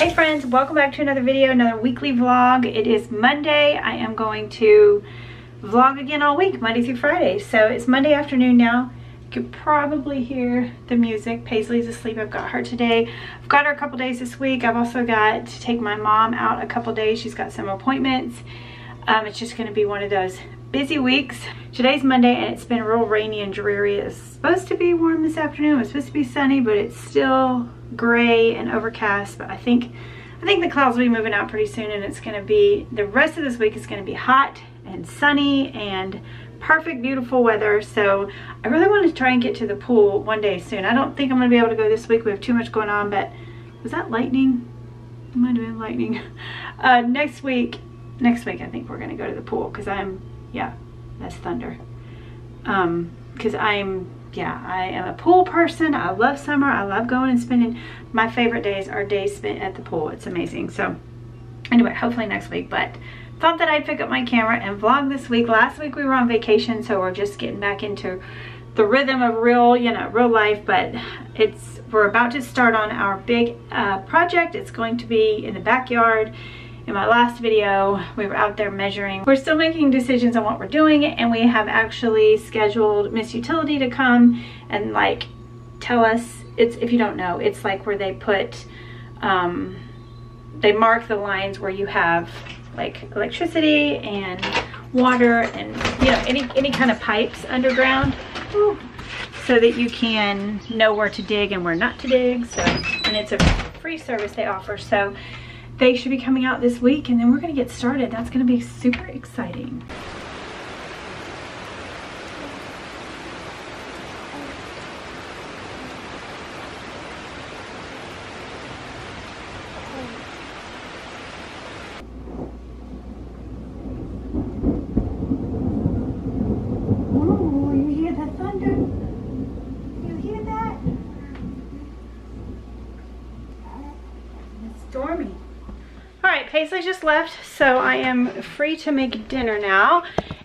Hey friends, welcome back to another video, another weekly vlog. It is Monday. I am going to vlog again all week, Monday through Friday. So it's Monday afternoon now. You could probably hear the music. Paisley's asleep. I've got her today. I've got her a couple days this week. I've also got to take my mom out a couple days. She's got some appointments. Um, it's just going to be one of those busy weeks. Today's Monday and it's been real rainy and dreary. It's supposed to be warm this afternoon. It's supposed to be sunny, but it's still gray and overcast. But I think I think the clouds will be moving out pretty soon and it's gonna be, the rest of this week is gonna be hot and sunny and perfect, beautiful weather. So I really want to try and get to the pool one day soon. I don't think I'm gonna be able to go this week. We have too much going on, but was that lightning? It might have been lightning. Uh, next week, next week I think we're gonna go to the pool because I'm yeah, that's thunder. Um, because I'm, yeah, I am a pool person. I love summer. I love going and spending, my favorite days are days spent at the pool. It's amazing. So anyway, hopefully next week, but thought that I'd pick up my camera and vlog this week. Last week we were on vacation, so we're just getting back into the rhythm of real, you know, real life, but it's, we're about to start on our big uh, project. It's going to be in the backyard in my last video, we were out there measuring. We're still making decisions on what we're doing and we have actually scheduled Miss Utility to come and like tell us, it's if you don't know, it's like where they put, um, they mark the lines where you have like electricity and water and you know any any kind of pipes underground. So that you can know where to dig and where not to dig. So and it's a free service they offer. So they should be coming out this week and then we're gonna get started. That's gonna be super exciting. Left, so I am free to make dinner now.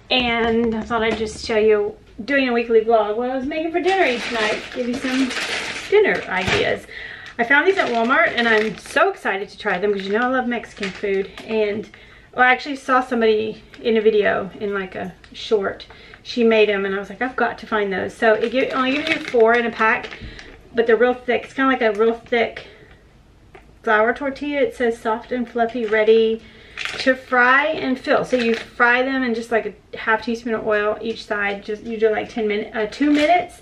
And I thought I'd just show you doing a weekly vlog what I was making for dinner each night. Give you some dinner ideas. I found these at Walmart and I'm so excited to try them because you know I love Mexican food. And well, I actually saw somebody in a video in like a short. She made them and I was like, I've got to find those. So it give, only gives you four in a pack, but they're real thick. It's kind of like a real thick flour tortilla. It says soft and fluffy, ready to fry and fill. So you fry them in just like a half teaspoon of oil each side. Just you do like 10 minutes, uh, two minutes.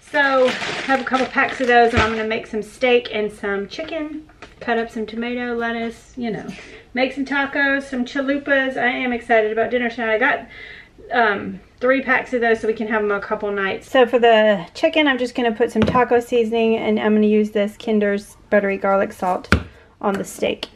So I have a couple packs of those and I'm gonna make some steak and some chicken. Cut up some tomato, lettuce, you know. Make some tacos, some chalupas. I am excited about dinner tonight. I got um, three packs of those so we can have them a couple nights. So for the chicken, I'm just going to put some taco seasoning and I'm going to use this Kinder's buttery garlic salt on the steak.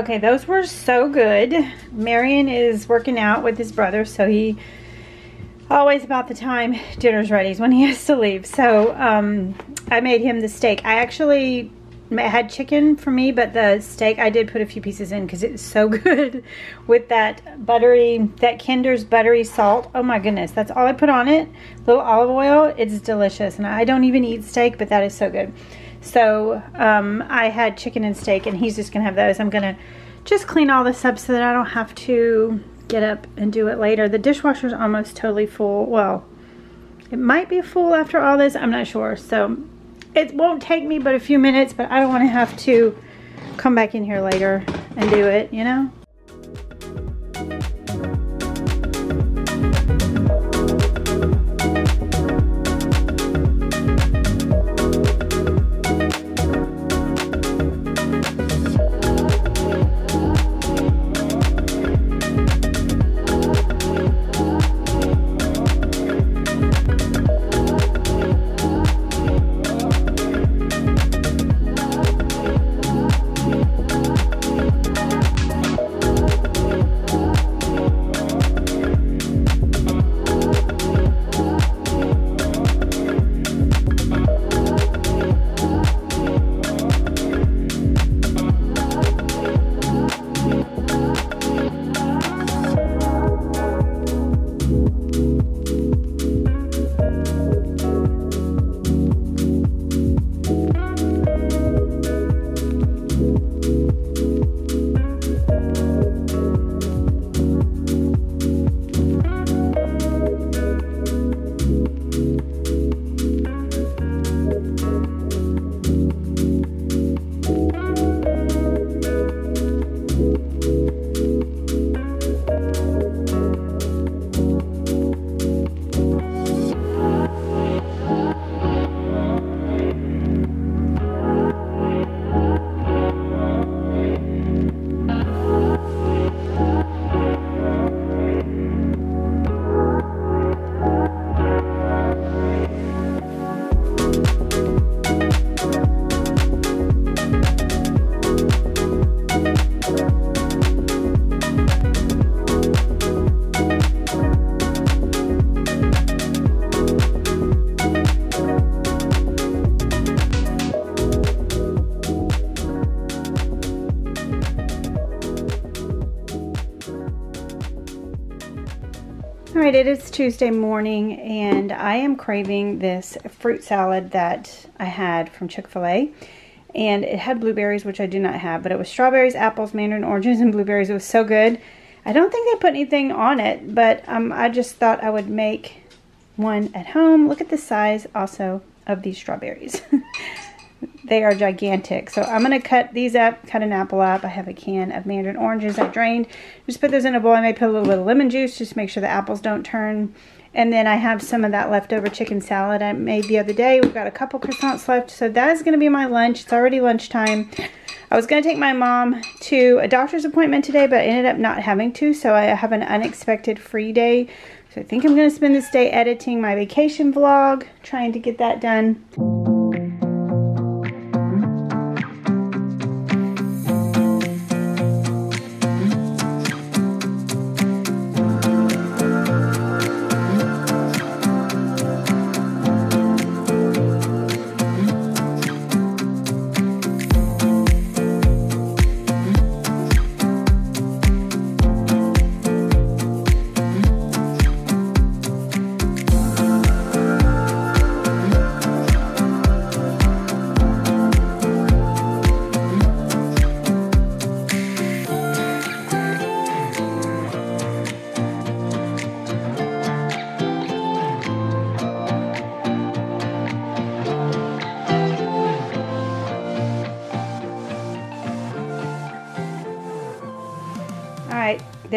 Okay, those were so good. Marion is working out with his brother, so he always about the time dinner's ready is when he has to leave. So um, I made him the steak. I actually had chicken for me, but the steak I did put a few pieces in because it's so good with that buttery, that Kinder's buttery salt. Oh my goodness, that's all I put on it. A little olive oil, it's delicious. And I don't even eat steak, but that is so good. So um, I had chicken and steak and he's just gonna have those. I'm gonna just clean all this up so that I don't have to get up and do it later. The dishwasher's almost totally full. Well, it might be full after all this. I'm not sure. So it won't take me but a few minutes, but I don't want to have to come back in here later and do it, you know? Right, it is Tuesday morning and I am craving this fruit salad that I had from Chick-fil-A. And it had blueberries, which I do not have, but it was strawberries, apples, mandarin oranges, and blueberries. It was so good. I don't think they put anything on it, but um, I just thought I would make one at home. Look at the size also of these strawberries. They are gigantic. So I'm going to cut these up, cut an apple up. I have a can of mandarin oranges I drained. Just put those in a bowl. I may put a little bit of lemon juice just to make sure the apples don't turn. And then I have some of that leftover chicken salad I made the other day. We've got a couple croissants left. So that is going to be my lunch. It's already lunchtime. I was going to take my mom to a doctor's appointment today, but I ended up not having to. So I have an unexpected free day. So I think I'm going to spend this day editing my vacation vlog, trying to get that done.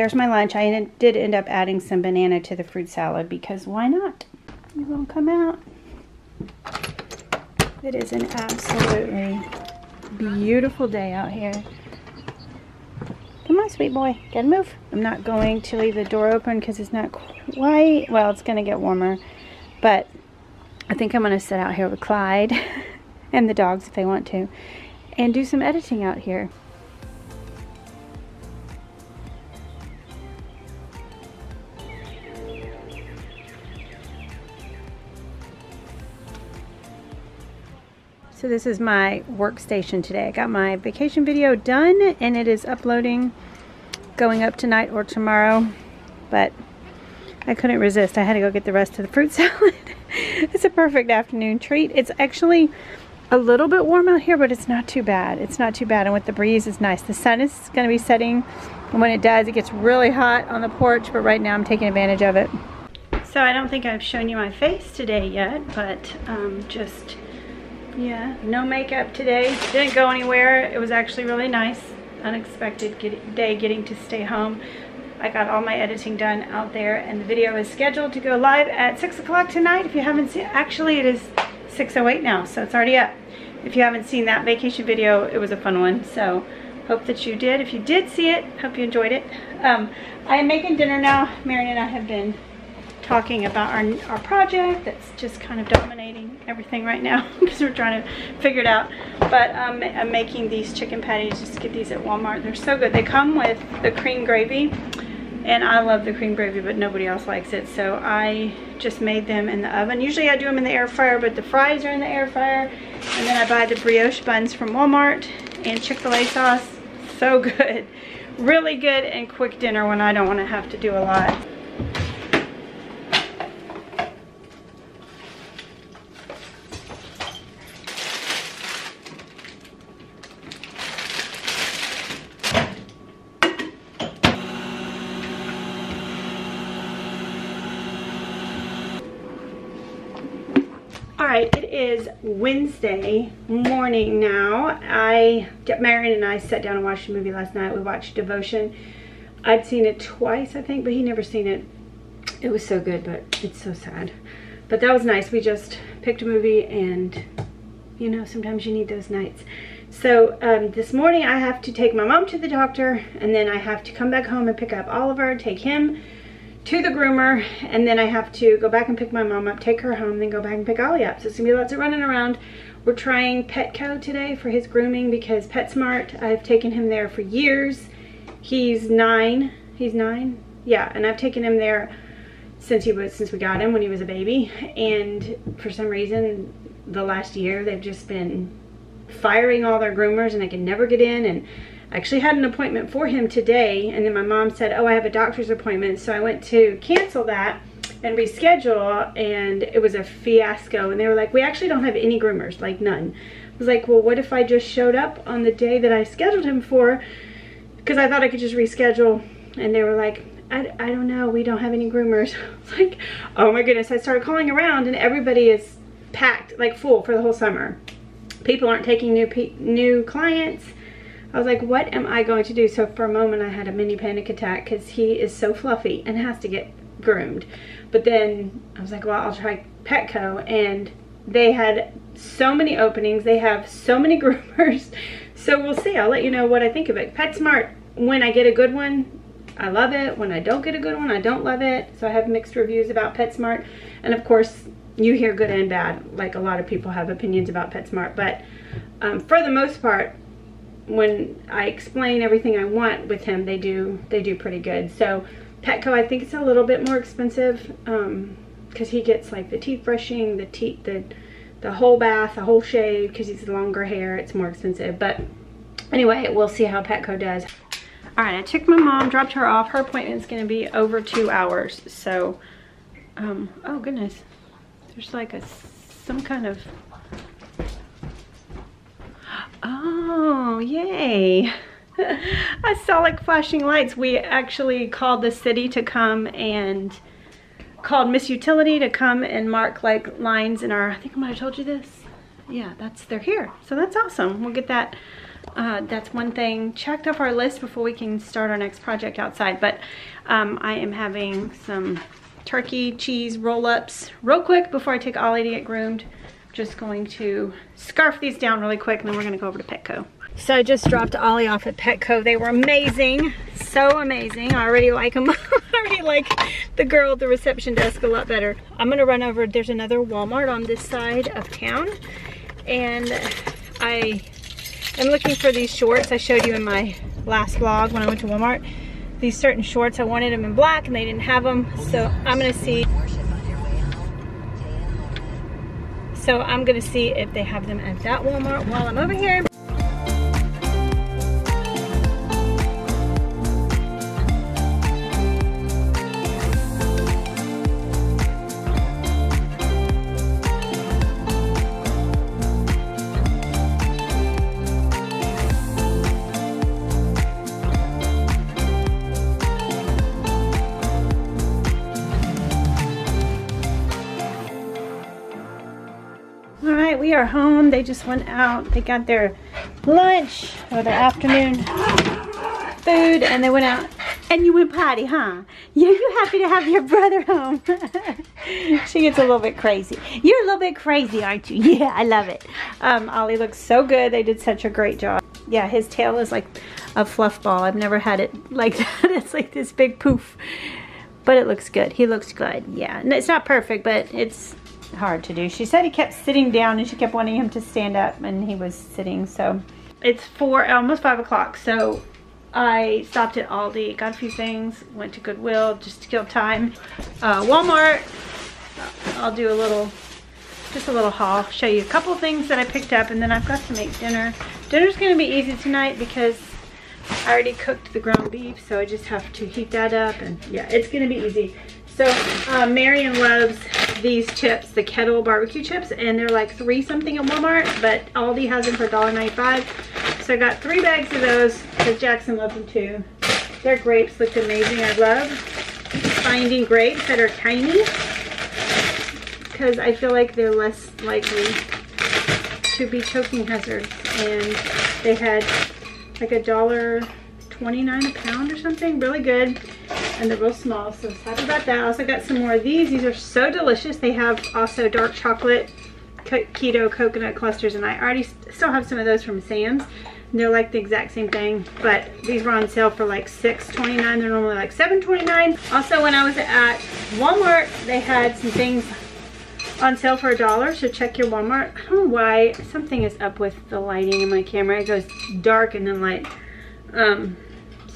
There's my lunch. I did end up adding some banana to the fruit salad because why not? It will come out. It is an absolutely beautiful day out here. Come on, sweet boy. Gotta move. I'm not going to leave the door open because it's not quite, well, it's going to get warmer. But I think I'm going to sit out here with Clyde and the dogs if they want to and do some editing out here. So this is my workstation today. I got my vacation video done and it is uploading going up tonight or tomorrow. But I couldn't resist. I had to go get the rest of the fruit salad. it's a perfect afternoon treat. It's actually a little bit warm out here, but it's not too bad. It's not too bad, and with the breeze, it's nice. The sun is going to be setting, and when it does, it gets really hot on the porch, but right now I'm taking advantage of it. So I don't think I've shown you my face today yet, but um, just, yeah, no makeup today. Didn't go anywhere. It was actually really nice, unexpected get day getting to stay home. I got all my editing done out there, and the video is scheduled to go live at 6 o'clock tonight. If you haven't seen, actually it is 6.08 now, so it's already up. If you haven't seen that vacation video, it was a fun one. So hope that you did. If you did see it, hope you enjoyed it. Um, I am making dinner now. Marion and I have been talking about our, our project that's just kind of dominating everything right now because we're trying to figure it out. But um, I'm making these chicken patties. Just get these at Walmart. They're so good. They come with the cream gravy and I love the cream gravy but nobody else likes it so I just made them in the oven usually I do them in the air fryer but the fries are in the air fryer and then I buy the brioche buns from Walmart and Chick-fil-A sauce so good really good and quick dinner when I don't want to have to do a lot right, it is Wednesday morning now. I, Marion and I sat down and watched a movie last night. We watched Devotion. I'd seen it twice, I think, but he never seen it. It was so good, but it's so sad. But that was nice. We just picked a movie and, you know, sometimes you need those nights. So um, this morning I have to take my mom to the doctor and then I have to come back home and pick up Oliver, take him to the groomer and then I have to go back and pick my mom up, take her home, then go back and pick Ollie up. So it's gonna be lots of running around. We're trying Petco today for his grooming because PetSmart, I've taken him there for years. He's nine, he's nine? Yeah, and I've taken him there since he was, since we got him when he was a baby. And for some reason, the last year, they've just been firing all their groomers and they can never get in and I actually had an appointment for him today and then my mom said, oh, I have a doctor's appointment. So I went to cancel that and reschedule and it was a fiasco. And they were like, we actually don't have any groomers, like none. I was like, well, what if I just showed up on the day that I scheduled him for? Because I thought I could just reschedule. And they were like, I, I don't know, we don't have any groomers. Like, oh my goodness. I started calling around and everybody is packed, like full for the whole summer. People aren't taking new new clients I was like, what am I going to do? So for a moment I had a mini panic attack because he is so fluffy and has to get groomed. But then I was like, well, I'll try Petco. And they had so many openings. They have so many groomers. So we'll see. I'll let you know what I think of it. PetSmart, when I get a good one, I love it. When I don't get a good one, I don't love it. So I have mixed reviews about PetSmart. And of course, you hear good and bad. Like a lot of people have opinions about PetSmart. But um, for the most part, when I explain everything I want with him, they do they do pretty good. So Petco, I think it's a little bit more expensive um, because he gets like the teeth brushing, the teeth, the the whole bath, the whole shave because he's longer hair. It's more expensive, but anyway, we'll see how Petco does. All right, I took my mom, dropped her off. Her appointment's gonna be over two hours. So, um, oh goodness, there's like a some kind of Oh, yay. I saw like flashing lights. We actually called the city to come and called Miss Utility to come and mark like lines in our, I think I might have told you this. Yeah, that's, they're here. So that's awesome. We'll get that, uh, that's one thing checked off our list before we can start our next project outside. But um, I am having some turkey cheese roll-ups real quick before I take Ollie to get groomed just going to scarf these down really quick and then we're gonna go over to Petco. So I just dropped Ollie off at Petco. They were amazing, so amazing. I already like them. I already like the girl at the reception desk a lot better. I'm gonna run over, there's another Walmart on this side of town and I am looking for these shorts I showed you in my last vlog when I went to Walmart. These certain shorts, I wanted them in black and they didn't have them. So I'm gonna see So I'm gonna see if they have them at that Walmart while I'm over here. Are home. They just went out. They got their lunch or their afternoon food and they went out and you went potty, huh? Yeah, you happy to have your brother home. she gets a little bit crazy. You're a little bit crazy, aren't you? Yeah, I love it. Um, Ollie looks so good. They did such a great job. Yeah, his tail is like a fluff ball. I've never had it like that. It's like this big poof. But it looks good. He looks good. Yeah, it's not perfect, but it's hard to do. She said he kept sitting down and she kept wanting him to stand up and he was sitting. So it's four, almost five o'clock. So I stopped at Aldi, got a few things, went to Goodwill just to kill time. Uh, Walmart, I'll do a little, just a little haul, show you a couple things that I picked up and then I've got to make dinner. Dinner's gonna be easy tonight because I already cooked the ground beef, so I just have to heat that up and yeah, it's gonna be easy. So uh, Marion loves these chips, the kettle barbecue chips, and they're like three something at Walmart, but Aldi has them for $1.95. So I got three bags of those because Jackson loves them too. Their grapes looked amazing. I love finding grapes that are tiny because I feel like they're less likely to be choking hazards. And they had like a dollar 29 a pound or something. Really good. And they're real small, so happy about that. I also got some more of these. These are so delicious. They have also dark chocolate keto coconut clusters, and I already still have some of those from Sam's. And they're like the exact same thing, but these were on sale for like $6.29. They're normally like $7.29. Also, when I was at Walmart, they had some things on sale for a dollar, so check your Walmart. I don't know why, something is up with the lighting in my camera. It goes dark and then light. Um,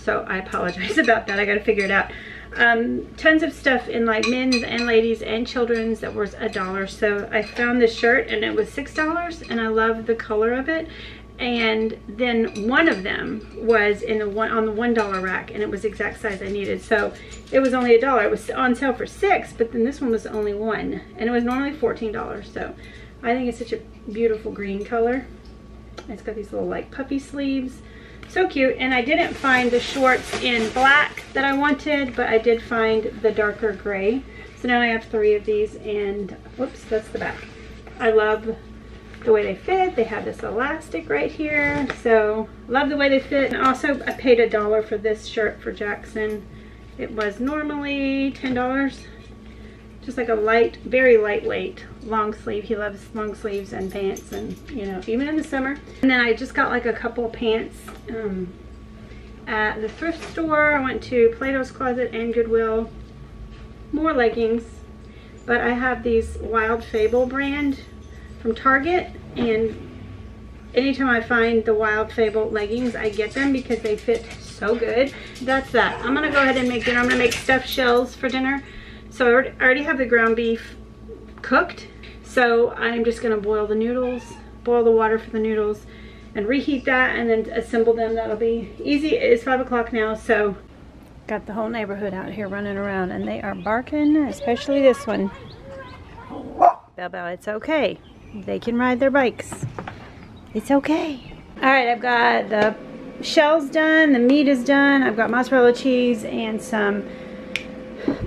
so I apologize about that. I gotta figure it out. Um, tons of stuff in like men's and ladies and children's that was a dollar. So I found this shirt and it was $6 and I love the color of it. And then one of them was in the one on the one dollar rack and it was exact size I needed. So it was only a dollar. It was on sale for six, but then this one was only one and it was normally $14. So I think it's such a beautiful green color. It's got these little like puppy sleeves so cute. And I didn't find the shorts in black that I wanted, but I did find the darker gray. So now I have three of these and whoops, that's the back. I love the way they fit. They have this elastic right here. So love the way they fit. And also I paid a dollar for this shirt for Jackson. It was normally $10 just like a light, very lightweight long sleeve. He loves long sleeves and pants and, you know, even in the summer. And then I just got like a couple pants um, at the thrift store. I went to Plato's Closet and Goodwill. More leggings. But I have these Wild Fable brand from Target. And anytime I find the Wild Fable leggings, I get them because they fit so good. That's that. I'm going to go ahead and make dinner. I'm going to make stuffed shells for dinner. So I already have the ground beef cooked. So I'm just gonna boil the noodles, boil the water for the noodles and reheat that and then assemble them. That'll be easy. It's five o'clock now, so. Got the whole neighborhood out here running around and they are barking, especially this one. Bell Bell, it's okay. They can ride their bikes. It's okay. All right, I've got the shells done, the meat is done. I've got mozzarella cheese and some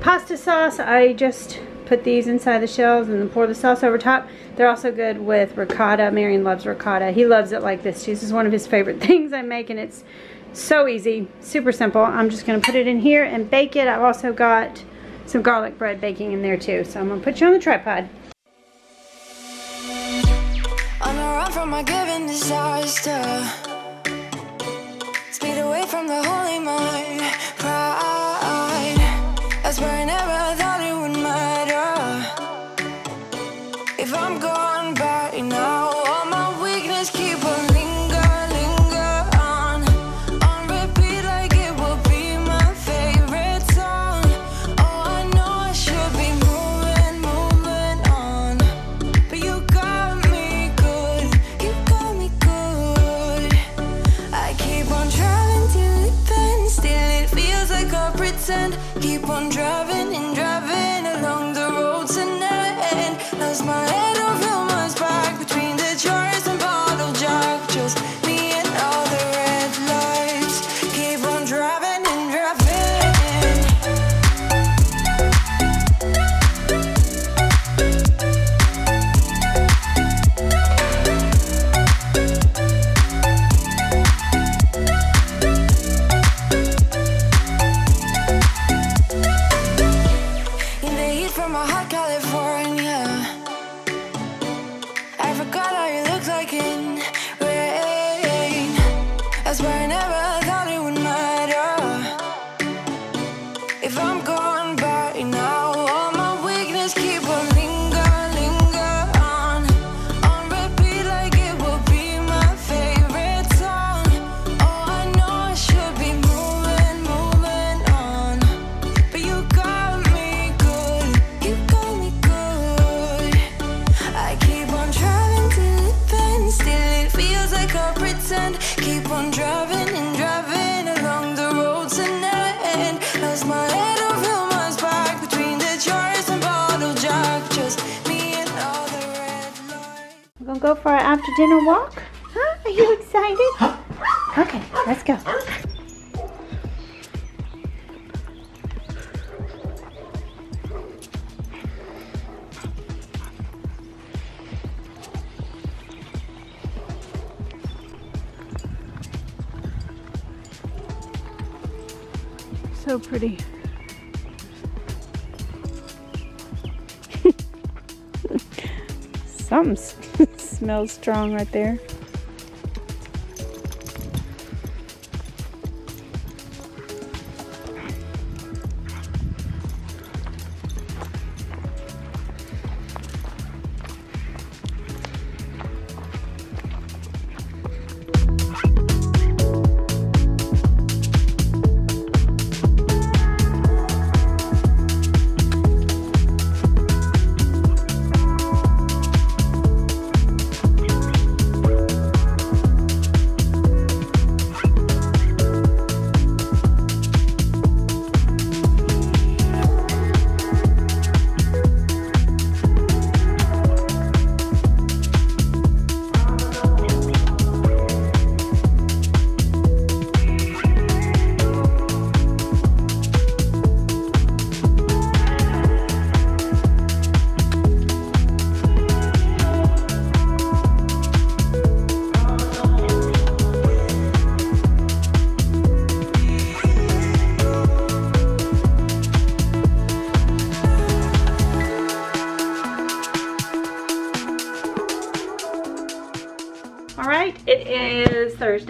pasta sauce, I just put these inside the shells and then pour the sauce over top. They're also good with ricotta. Marion loves ricotta. He loves it like this. This is one of his favorite things I make and it's so easy, super simple. I'm just gonna put it in here and bake it. I've also got some garlic bread baking in there too. So I'm gonna put you on the tripod. On run from my given disaster Speed away from the holy mind I swear I never lights. We're gonna go for our after dinner walk. Huh? Are you excited? Okay, let's go. So pretty. Something s- smells strong right there.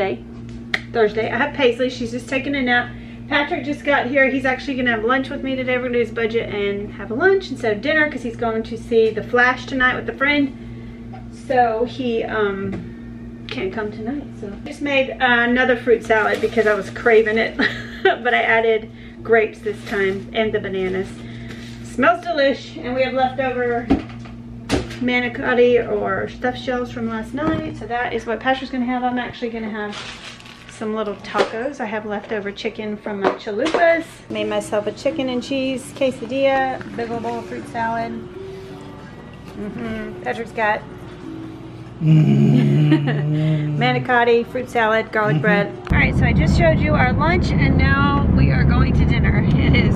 Thursday. Thursday. I have Paisley. She's just taking a nap. Patrick just got here. He's actually going to have lunch with me today. We're going to do his budget and have a lunch instead of dinner because he's going to see The Flash tonight with a friend. So he um, can't come tonight. So just made another fruit salad because I was craving it. but I added grapes this time and the bananas. Smells delish. And we have leftover manicotti or stuffed shells from last night. So that is what Patrick's gonna have. I'm actually gonna have some little tacos. I have leftover chicken from my chalupas. Made myself a chicken and cheese quesadilla, big old bowl of fruit salad. Mm-hmm. Patrick's got manicotti, fruit salad, garlic bread. All right, so I just showed you our lunch and now we are going to dinner. It is,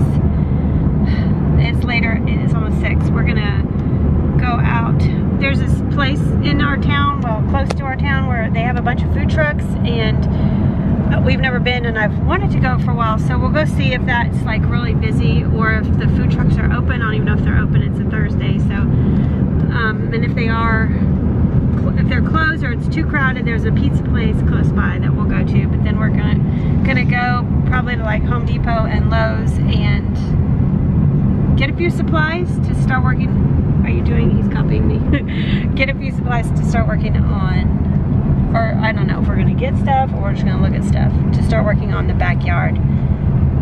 it's later, it is almost six. We're gonna go out. There's this place in our town, well, close to our town, where they have a bunch of food trucks, and uh, we've never been, and I've wanted to go for a while. So we'll go see if that's like really busy, or if the food trucks are open. I don't even know if they're open. It's a Thursday, so um, and if they are, if they're closed or it's too crowded, there's a pizza place close by that we'll go to. But then we're gonna gonna go probably to like Home Depot and Lowe's and get a few supplies to start working. Are you doing? He's copying me. get a few supplies to start working on, or I don't know if we're gonna get stuff or we're just gonna look at stuff to start working on the backyard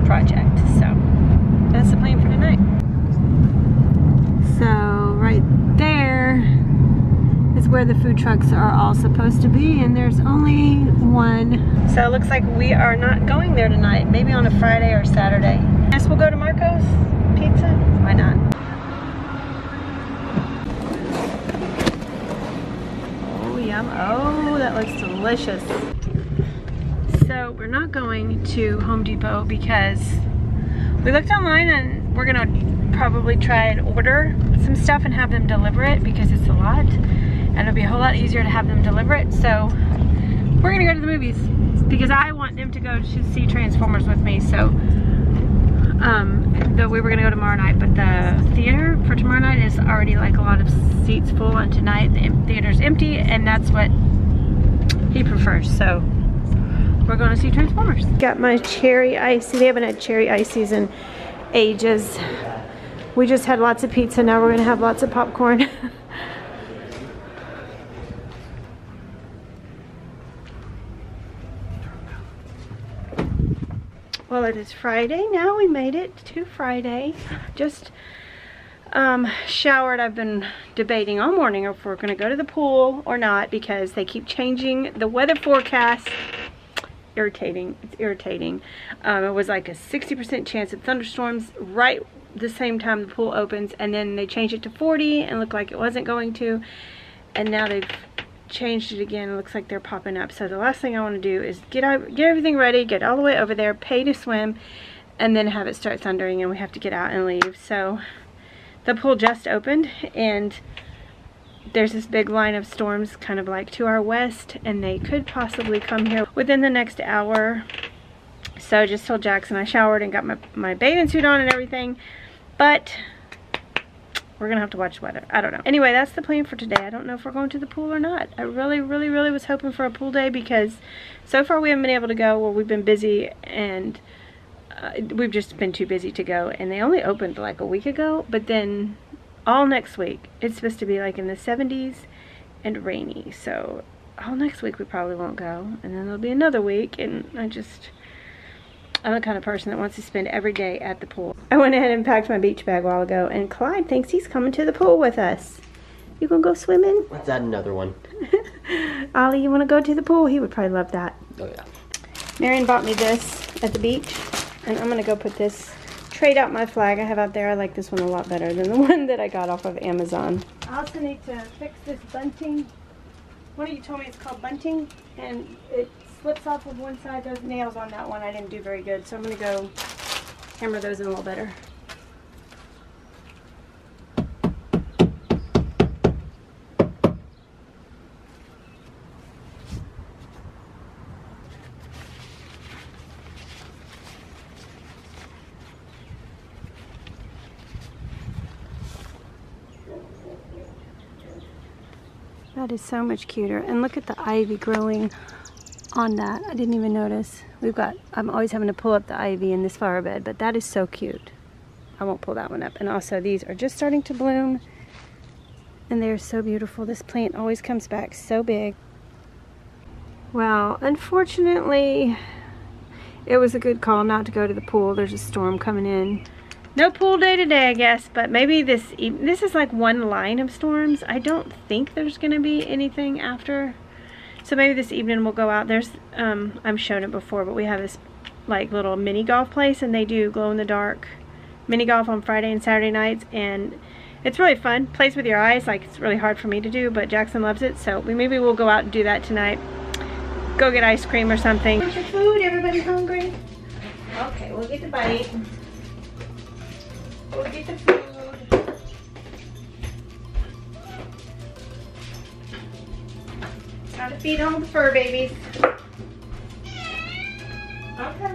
project. So that's the plan for tonight. So right there is where the food trucks are all supposed to be, and there's only one. So it looks like we are not going there tonight. Maybe on a Friday or Saturday. Guess we'll go to Marco's Pizza. Why not? Oh! Oh, that looks delicious. So we're not going to Home Depot because we looked online and we're gonna probably try and order some stuff and have them deliver it because it's a lot and it'll be a whole lot easier to have them deliver it so we're gonna go to the movies because I want them to go to see Transformers with me so um though we were gonna go tomorrow night but the theater for tomorrow night is already like a lot of seats full and tonight the theater's empty and that's what he prefers so we're going to see Transformers. Got my cherry icy. They haven't had cherry ices in ages. We just had lots of pizza. Now we're going to have lots of popcorn. well, it is Friday now. We made it to Friday. Just um, showered. I've been debating all morning if we're going to go to the pool or not because they keep changing the weather forecast. Irritating. It's irritating. Um, it was like a 60% chance of thunderstorms right the same time the pool opens and then they changed it to 40 and looked like it wasn't going to and now they've changed it again. It looks like they're popping up. So the last thing I want to do is get out get everything ready get all the way over there pay to swim and then have it start thundering and we have to get out and leave. So the pool just opened and there's this big line of storms kind of like to our west and they could possibly come here within the next hour. So just told Jackson I showered and got my, my bathing suit on and everything but we're gonna have to watch weather. I don't know. Anyway, that's the plan for today. I don't know if we're going to the pool or not. I really, really, really was hoping for a pool day because so far we haven't been able to go. Well, we've been busy and uh, we've just been too busy to go. And they only opened like a week ago, but then all next week it's supposed to be like in the 70s and rainy. So all next week we probably won't go. And then there'll be another week and I just I'm the kind of person that wants to spend every day at the pool. I went ahead and packed my beach bag a while ago, and Clyde thinks he's coming to the pool with us. You gonna go swimming? Let's add another one. Ollie, you wanna go to the pool? He would probably love that. Oh yeah. Marion bought me this at the beach, and I'm gonna go put this, trade out my flag I have out there. I like this one a lot better than the one that I got off of Amazon. I also need to fix this bunting. One of you told me it's called bunting, and it slips off of one side. Those nails on that one I didn't do very good, so I'm gonna go hammer those in a little better. That is so much cuter. And look at the ivy growing on that. I didn't even notice. We've got, I'm always having to pull up the ivy in this flower bed, but that is so cute. I won't pull that one up. And also these are just starting to bloom and they're so beautiful. This plant always comes back so big. Well, unfortunately, it was a good call not to go to the pool. There's a storm coming in. No pool day today, I guess, but maybe this, this is like one line of storms. I don't think there's gonna be anything after so maybe this evening we'll go out. There's, um, I've shown it before, but we have this like little mini golf place and they do glow in the dark mini golf on Friday and Saturday nights and it's really fun. Plays with your eyes, like it's really hard for me to do, but Jackson loves it. So we maybe we'll go out and do that tonight. Go get ice cream or something. Where's your food? Everybody hungry? Okay, we'll get the bite. We'll get the food. Gotta feed all the fur babies. Okay.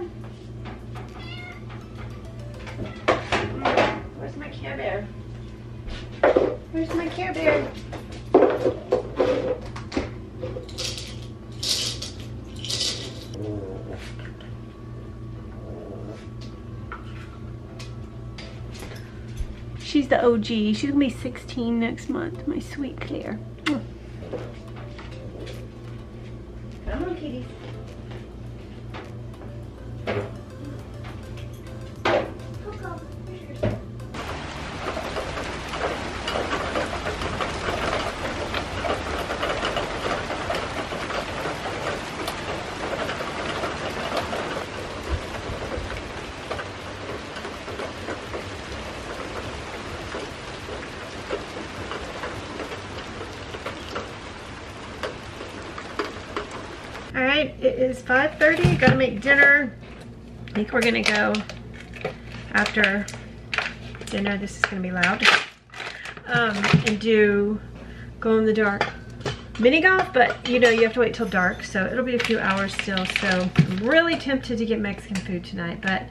Where's my Care Bear? Where's my Care Bear? She's the OG. She's gonna be 16 next month, my sweet Claire. Come on, kitties. It is 5.30, gotta make dinner. I think we're gonna go after dinner, this is gonna be loud, um, and do glow in the dark mini golf, but you know, you have to wait till dark, so it'll be a few hours still, so I'm really tempted to get Mexican food tonight, but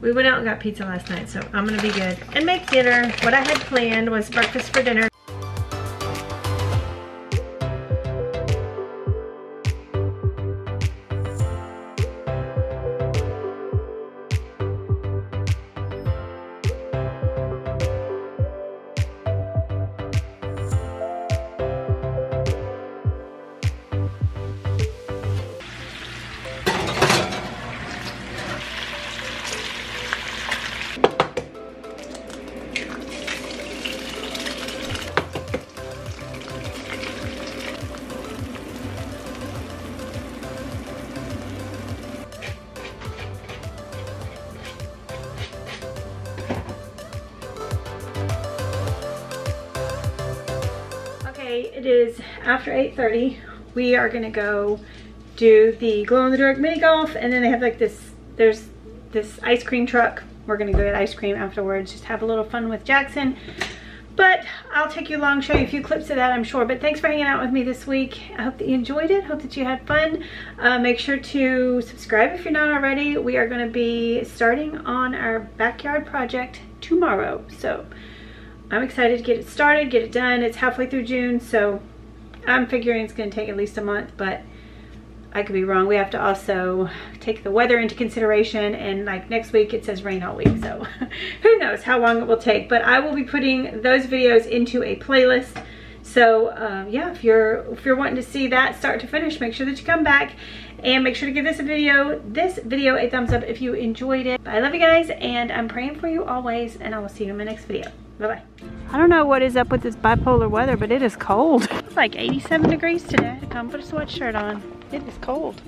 we went out and got pizza last night, so I'm gonna be good. And make dinner. What I had planned was breakfast for dinner. After 8.30. We are gonna go do the glow in the dark mini golf and then they have like this, there's this ice cream truck. We're gonna go get ice cream afterwards, just have a little fun with Jackson. But I'll take you along, show you a few clips of that, I'm sure. But thanks for hanging out with me this week. I hope that you enjoyed it. Hope that you had fun. Uh, make sure to subscribe if you're not already. We are going to be starting on our backyard project tomorrow. So I'm excited to get it started, get it done. It's halfway through June, so I'm figuring it's going to take at least a month, but I could be wrong. We have to also take the weather into consideration and like next week it says rain all week. So who knows how long it will take, but I will be putting those videos into a playlist. So uh, yeah, if you're, if you're wanting to see that start to finish, make sure that you come back and make sure to give this a video, this video a thumbs up if you enjoyed it. I love you guys and I'm praying for you always and I will see you in my next video. Bye-bye. I don't know what is up with this bipolar weather, but it is cold. It's like 87 degrees today. I come put a sweatshirt on. It is cold.